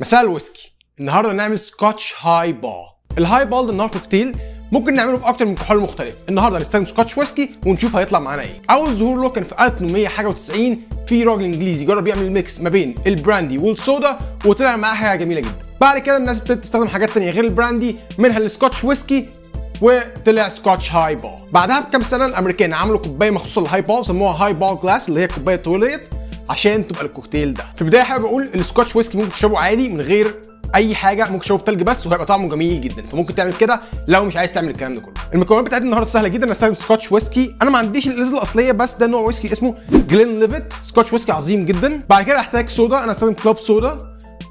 مساء الويسكي. النهارده نعمل Scotch highball ال highball ده نوع كوكتيل ممكن نعمله باكتر من كحول مختلف. النهارده هنستخدم Scotch whisky ونشوف هيطلع معانا إيه. أول ظهور له كان في 1800 حاجة و90 في راجل إنجليزي جرب يعمل mix ما بين البراندي والصودا وطلع معاه حاجة جميلة جدا. بعد كده الناس ابتدت تستخدم حاجات تانية غير البراندي منها ال Scotch whisky وطلع Scotch highball بعدها بكام سنة الأمريكان عملوا كوباية مخصوصة لل highball سموها highball glass اللي هي الكوبايه الطويله عشان تبقى الكوكتيل ده. في البداية حابب أقول ال Scotch whisky ممكن تشربه عادي من غير أي حاجة ممكن تشربه بتلج بس وهيبقى طعمه جميل جدا. فممكن تعمل كده لو مش عايز تعمل الكلام ده كله. المكونات بتاعتي النهارده سهلة جدا استخدم Scotch whisky. أنا ما عنديش الإزازة الأصلية بس ده نوع ويسكي اسمه Glenlivet Scotch whisky عظيم جدا. بعد كده هحتاج صودا أنا استخدم club soda.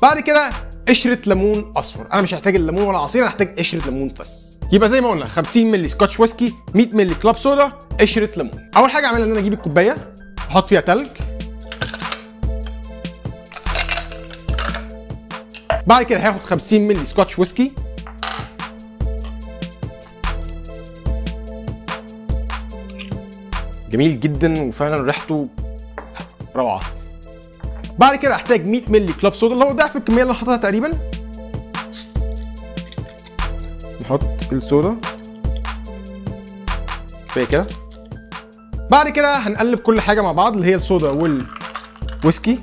بعد كده قشرة ليمون أصفر. أنا مش هحتاج الليمون ولا عصير أنا هحتاج قشرة ليمون بس. يبقى زي ما قلنا 50 مللي Scotch whisky 100 مللي club soda قشرة ليمون. أول حاجة أعملها إن أنا أجيب الكوباية أحط فيها تلج. بعد كده هاخد 50 مللي سكوتش ويسكي. جميل جدا وفعلا ريحته روعة. بعد كده هحتاج 100 مللي كلوب صودا اللي هو ضعف الكمية اللي حاططها تقريبا. نحط الصودا كفاية كده. بعد كده هنقلب كل حاجة مع بعض اللي هي الصودا والويسكي.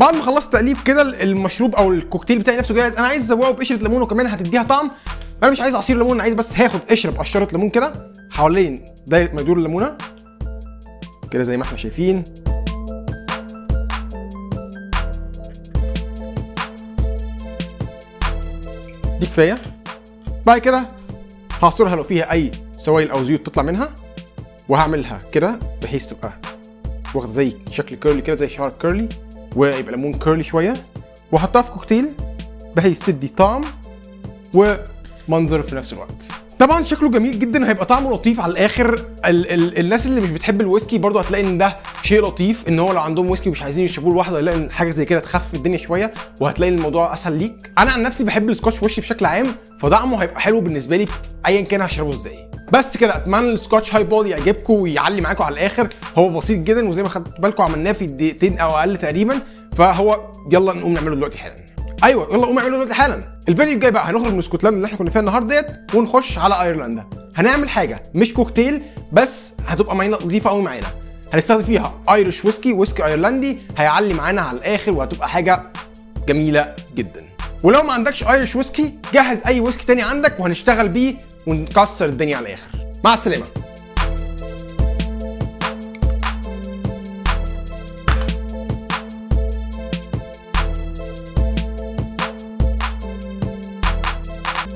بعد ما خلصت تقليب كده المشروب أو الكوكتيل بتاعي نفسه جاهز أنا عايز ازوقه بقشره ليمون وكمان هتديها طعم. أنا مش عايز عصير ليمون أنا عايز بس هاخد قشرة بقشرة ليمون كده حوالين دايرة ما يدور الليمونة. كده زي ما إحنا شايفين. دي كفاية. بعد كده هعصرها لو فيها أي سوائل أو زيوت تطلع منها وهعملها كده بحيث تبقى واخد زي شكل curly كده زي شعر curly ويبقى ليمون curly شوية. واحطها في كوكتيل بحيث تدي طعم ومنظر في نفس الوقت. طبعا شكله جميل جدا هيبقى طعمه لطيف على الآخر. ال ال الناس اللي مش بتحب الويسكي برضه هتلاقي إن ده شيء لطيف إن هو لو عندهم ويسكي ومش عايزين يشربوه لوحده هيلاقي إن حاجة زي كده تخفف الدنيا شوية وهتلاقي الموضوع أسهل ليك. أنا عن نفسي بحب ال Scotch whisky بشكل عام فطعمه هيبقى حلو بالنسبة لي ايا كان هشربه إزاي. بس كده اتمنى ال Scotch highball يعجبكم ويعلي معاكم على الآخر. هو بسيط جدا وزي ما خدتوا بالكم عملناه في دقيقتين أو أقل تقريبا. فهو يلا نقوم نعمله دلوقتي حالا. أيوه يلا قوم اعمله دلوقتي حالا. الفيديو الجاي بقى هنخرج من اسكتلندا اللي إحنا كنا فيها النهارده ديت ونخش على أيرلندا. هنعمل حاجة مش كوكتيل بس هتبقى معانا نظيفة قوي معانا. هنستخدم فيها Irish whiskey ويسكي أيرلندي هيعلي معانا على الآخر وهتبقى حاجة جميلة جدا. ولو ما عندكش Irish whiskey جهز أي ويسكي تاني عندك وهنشتغل بيه ونكسر الدنيا على الآخر. مع السلامة.